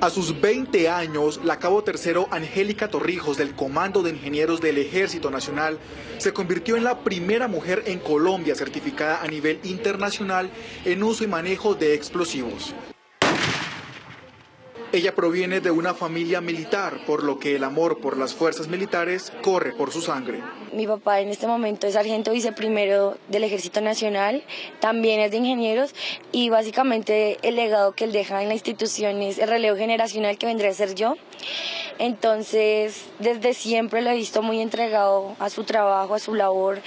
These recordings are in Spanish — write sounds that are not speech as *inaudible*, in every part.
A sus 20 años, la cabo tercero Angélica Torrijos del Comando de Ingenieros del Ejército Nacional se convirtió en la primera mujer en Colombia certificada a nivel internacional en uso y manejo de explosivos. Ella proviene de una familia militar, por lo que el amor por las fuerzas militares corre por su sangre. Mi papá en este momento es sargento viceprimero del Ejército Nacional, también es de ingenieros y básicamente el legado que él deja en la institución es el relevo generacional que vendré a ser yo. Entonces, desde siempre lo he visto muy entregado a su trabajo, a su labor,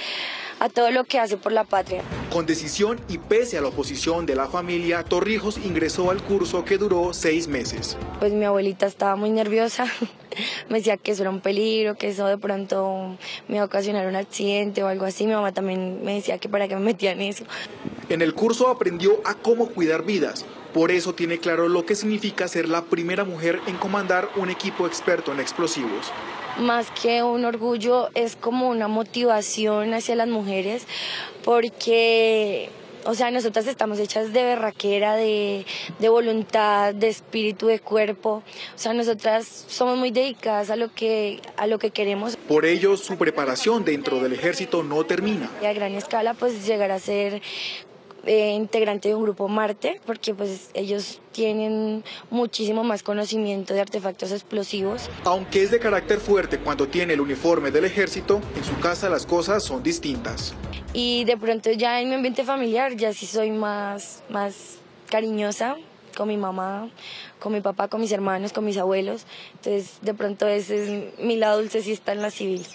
a todo lo que hace por la patria. Con decisión y pese a la oposición de la familia, Torrijos ingresó al curso que duró seis meses. Pues mi abuelita estaba muy nerviosa, *laughs* me decía que eso era un peligro, que eso de pronto me iba a ocasionar un accidente o algo así. Mi mamá también me decía que para qué me metía en eso. En el curso aprendió a cómo cuidar vidas. Por eso tiene claro lo que significa ser la primera mujer en comandar un equipo experto en explosivos más que un orgullo, es como una motivación hacia las mujeres, porque, o sea, nosotras estamos hechas de berraquera, de, de voluntad, de espíritu, de cuerpo. O sea, nosotras somos muy dedicadas a lo que, a lo que queremos. Por ello, su preparación dentro del ejército no termina. Y a gran escala, pues llegar a ser eh, integrante de un grupo Marte, porque pues ellos tienen muchísimo más conocimiento de artefactos explosivos. Aunque es de carácter fuerte cuando tiene el uniforme del ejército, en su casa las cosas son distintas. Y de pronto ya en mi ambiente familiar ya sí soy más, más cariñosa con mi mamá, con mi papá, con mis hermanos, con mis abuelos. Entonces de pronto ese es mi lado dulce si está en la civil.